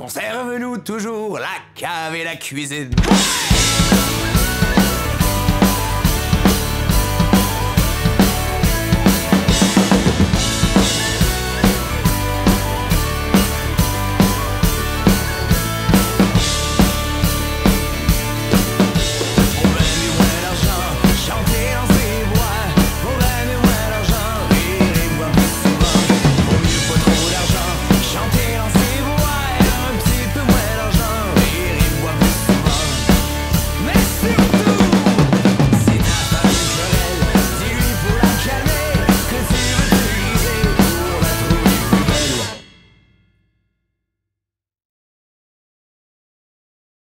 Conserve-nous toujours la cave et la cuisine.